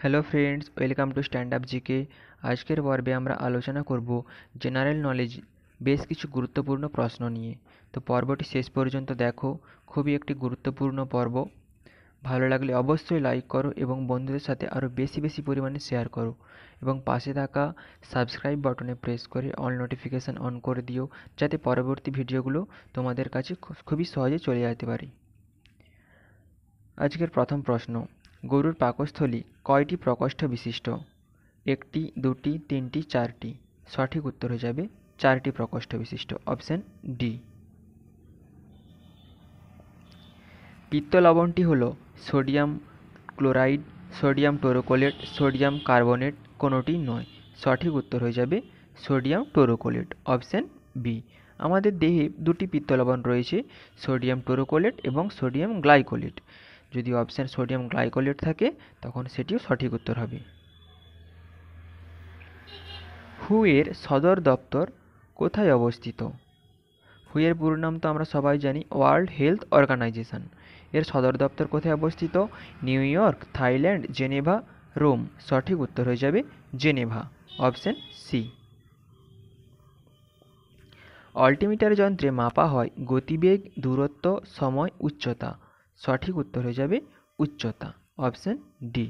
Hello friends welcome to stand up GK আজকের পর্বে আমরা আলোচনা করব জেনারেল নলেজ বেশ কিছু গুরুত্বপূর্ণ প্রশ্ন নিয়ে। তো পর্বটি শেষ পর্যন্ত দেখো, খুবই একটি গুরুত্বপূর্ণ পর্ব। ভালো লাগলে অবশ্যই লাইক করো এবং বন্ধুদের সাথে আরও বেশি বেশি পরিমাণে শেয়ার করো। এবং পাশে থাকা সাবস্ক্রাইব বাটনে প্রেস করে অল নোটিফিকেশান অন করে দিও, যাতে পরবর্তী ভিডিওগুলো তোমাদের কাছে খুবই সহজে চলে যেতে পারে। আজকের প্রথম প্রশ্ন গরুর পাকস্থলী কয়টি প্রকোষ্ঠ বিশিষ্ট? একটি, দুটি, তিনটি, চারটি। সঠিক উত্তর হয়ে যাবে চারটি প্রকোষ্ঠ বিশিষ্ট। Option D. পিত্ত লবণটি হল sodium chloride, sodium taurocholate sodium carbonate, কোনোটি নয়। সঠিক উত্তর হয়ে যাবে সোডিয়াম টোরোকোলেট অপশান বি। আমাদের দেহে দুটি পিত্ত লবণ রয়েছে, সোডিয়াম টোরোকোলেট এবং সোডিয়াম গ্লাইকোলেট। যদি অপশান সোডিয়াম গ্লাইকোলেট থাকে, তখন সেটিও সঠিক উত্তর হবে। হু এর সদর দপ্তর কোথায় অবস্থিত? হুয়ের পুরো নাম তো আমরা সবাই জানি, ওয়ার্ল্ড হেলথ অর্গানাইজেশন। এর সদর দপ্তর কোথায় অবস্থিত? New York, Thailand, Geneva, Rome. সঠিক উত্তর হয়ে যাবে জেনেভা, অপশান সি। অল্টিমিটার যন্ত্রে মাপা হয় গতিবেগ, দূরত্ব, সময়, উচ্চতা। সঠিক উত্তর হয়ে যাবে উচ্চতা অপশান ডি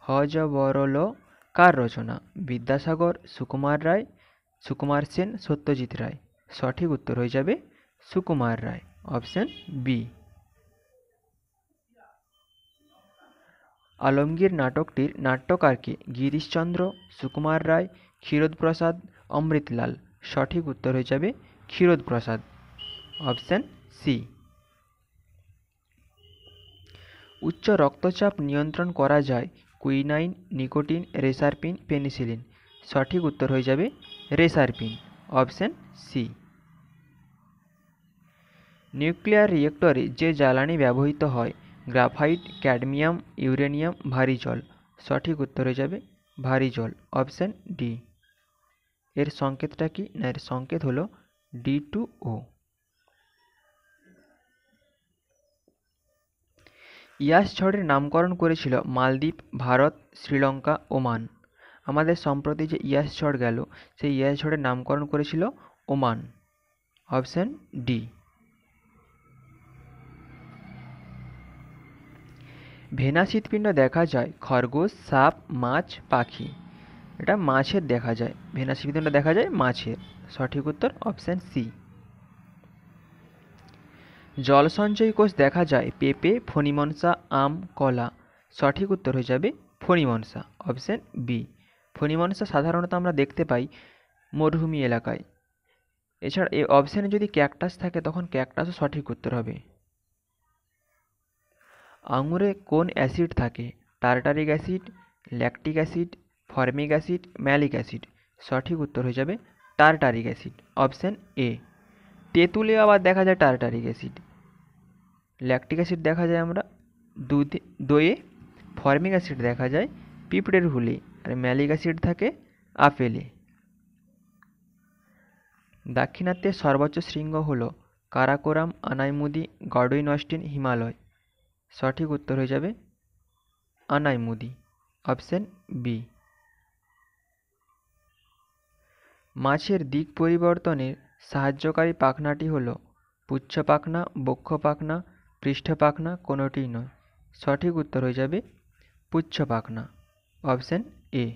হজবরল কার রচনা? বিদ্যাসাগর, সুকুমার রায়, সুকুমার সেন, সত্যজিৎ রায়। সঠিক উত্তর হয়ে যাবে সুকুমার রায় অপশান বি আলমগীর নাটকটির নাট্যকারকে গিরিশচন্দ্র, সুকুমার রায়, ক্ষীরোদপ্রসাদ, অমৃতলাল। সঠিক উত্তর হয়ে যাবে ক্ষীরোদপ্রসাদ। Option C. উচ্চ রক্তচাপ নিয়ন্ত্রণ করা যায় কুইনাইন, নিকোটিন, রেসারপিন, পেনিসিলিন। সঠিক উত্তর হয়ে যাবে রেসারপিন, অপশান সি। নিউক্লিয়ার রিয়েক্টরে যে জ্বালানি ব্যবহৃত হয়, গ্রাফাইট, ক্যাডমিয়াম, ইউরেনিয়াম, ভারী জল। সঠিক উত্তর হয়ে যাবে ভারী জল, অপশান ডি। এর সংকেতটা কি? না, এর সংকেত হলো ডি টু ও। ইয়াস ঝড়ের নামকরণ করেছিল মালদ্বীপ, ভারত, শ্রীলঙ্কা, ওমান। আমাদের সম্প্রতি যে ইয়াস ঝড় গেল, সেই ইয়াস ঝড়ের নামকরণ করেছিল ওমান। Option D. ভেনাস হৃৎপিণ্ড দেখা যায়, খরগোশ, সাপ, মাছ, পাখি। এটা মাছের দেখা যায়, ভেনা হৃৎপিণ্ড দেখা যায় মাছের। সঠিক উত্তর অপশান সি। জল সঞ্চয় কোষ দেখা যায় পেঁপে, ফণিমনসা, আম, কলা। সঠিক উত্তর হয়ে যাবে ফণিমনসা, অপশান বি। ফণিমনসা সাধারণত আমরা দেখতে পাই মরুভূমি এলাকায়। এছাড়া এই অপশানে যদি ক্যাকটাস থাকে, তখন ক্যাকটাসও সঠিক উত্তর হবে। আঙুরে কোন অ্যাসিড থাকে? Tartaric acid, lactic acid, formic acid, malic acid. সঠিক উত্তর হয়ে যাবে টার্টারিক অ্যাসিড, অপশান এ। তেঁতুলে আবার দেখা যায় টার্টারিক অ্যাসিড। ল্যাকটিক অ্যাসিড দেখা যায় আমরা, দুধে, দইয়ে ফর্মিক অ্যাসিড দেখা যায় পিঁপড়ের হুলে, আর ম্যালিক অ্যাসিড থাকে আপেলে। দাক্ষিণাত্যের সর্বোচ্চ শৃঙ্গ হল কারাকোরাম, আনাইমুদি গডইনস্টিন হিমালয়। সঠিক উত্তর হয়ে যাবে আনাইমুদি অপশান বি মাছের দিক পরিবর্তনের সাহায্যকারী পাখনাটি হল পুচ্ছ পাখনা, বক্ষ পাখনা পৃষ্ঠ পাখনা কোনোটিই নয়। সঠিক উত্তর হয়ে যাবে পুচ্ছ পাখনা। Option A.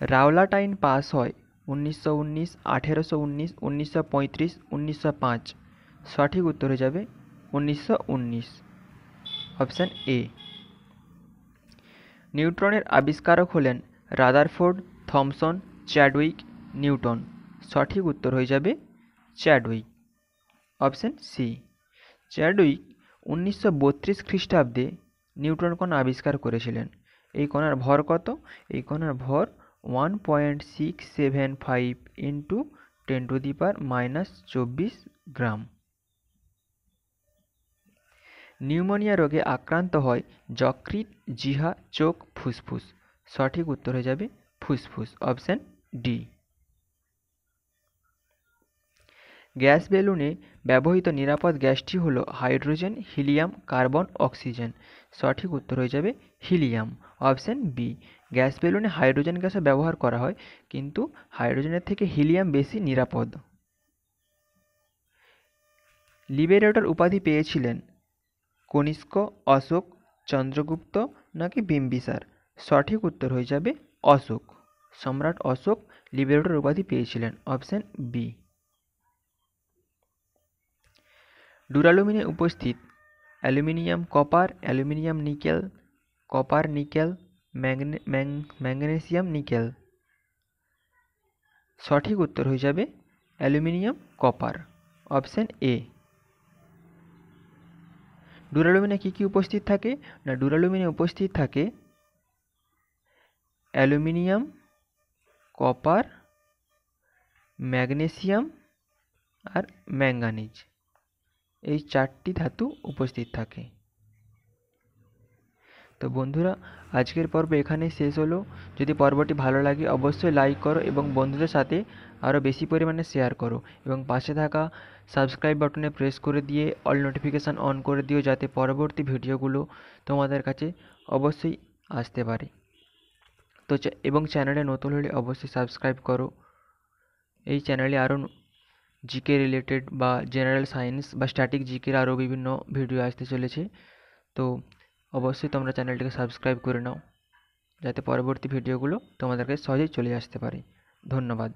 রাওলাটাইন পাস হয় উনিশশো উনিশ, আঠেরোশো উনিশ, উনিশশো পঁয়ত্রিশ, উনিশশো পাঁচ। সঠিক উত্তর হয়ে যাবে উনিশশো উনিশ। Option A. নিউট্রনের আবিষ্কারক হলেন রাদারফোর্ড, থমসন, চ্যাডউইক, নিউটন। সঠিক উত্তর হয়ে যাবে চ্যাডউইক। Option C. চ্যাডউইক উনিশশো বত্রিশ খ্রিস্টাব্দে নিউট্রন কণা আবিষ্কার করেছিলেন। এই কণার ভর কত? এই কণার ভর one point six seven five into ten to the power minus চব্বিশ গ্রাম নিউমোনিয়া রোগে আক্রান্ত হয় যকৃৎ, জিহা, চোখ, ফুসফুস। সঠিক উত্তর হয়ে যাবে ফুসফুস। Option D. গ্যাস বেলুনে ব্যবহৃত নিরাপদ গ্যাসটি হল হাইড্রোজেন, হিলিয়াম, কার্বন, অক্সিজেন। সঠিক উত্তর হয়ে যাবে হিলিয়াম। অপশান বি গ্যাস বেলুনে হাইড্রোজেন গ্যাসও ব্যবহার করা হয়, কিন্তু হাইড্রোজেনের থেকে হিলিয়াম বেশি নিরাপদ। লিবেরেটর উপাধি পেয়েছিলেন কনিষ্ক, অশোক, চন্দ্রগুপ্ত নাকি বিম্বিসার? সঠিক উত্তর হয়ে যাবে অশোক। সম্রাট অশোক লিবেরেটর উপাধি পেয়েছিলেন। অপশান বি ডুরালুমিনে উপস্থিত। Aluminium copper, aluminium nickel, copper nickel magnesium nickel. সঠিক উত্তর হয়ে যাবে অ্যালুমিনিয়াম কপার, অপশান এ। ডুরালুমিনে কী কী উপস্থিত থাকে? না ডুরালুমিনে উপস্থিত থাকে অ্যালুমিনিয়াম কপার, ম্যাগনেসিয়াম আর ম্যাঙ্গানিজ। এই চারটি ধাতু উপস্থিত থাকে। তো বন্ধুরা, আজকের পর্ব এখানেই শেষ হলো। যদি পর্বটি ভালো লাগে, অবশ্যই লাইক করো এবং বন্ধুদের সাথে আরও বেশি পরিমাণে শেয়ার করো এবং পাশে থাকা সাবস্ক্রাইব বাটনে প্রেস করে দিয়ে অল নোটিফিকেশান অন করে দিও যাতে পরবর্তী ভিডিওগুলো তোমাদের কাছে অবশ্যই আসতে পারে। তো এবং চ্যানেলে নতুন হলে অবশ্যই সাবস্ক্রাইব করো। এই চ্যানেলে আরও জিকে রিলেটেড বা জেনারেল সায়েন্স বা স্ট্যাটিক জিকের আরও বিভিন্ন ভিডিও আসতে চলেছে। তো অবশ্যই তোমরা চ্যানেলটিকে সাবস্ক্রাইব করে নাও, যাতে পরবর্তী ভিডিওগুলো তোমাদের কাছে সহজেই চলে আসতে পারে। ধন্যবাদ।